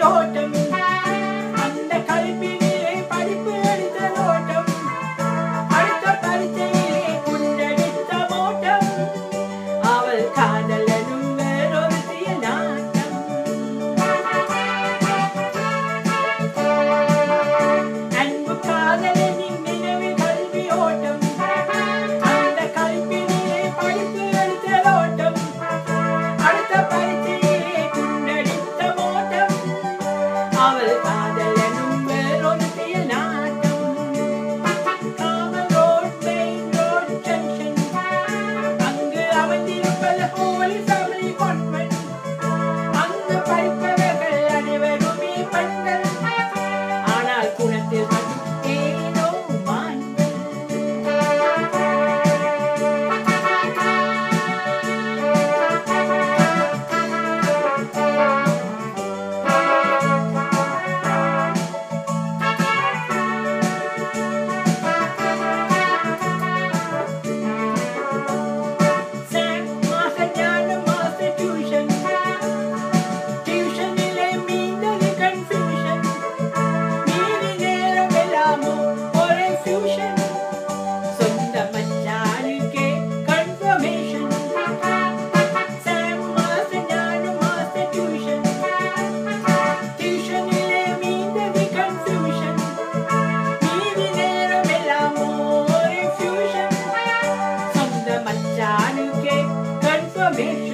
jag hört Americano. it.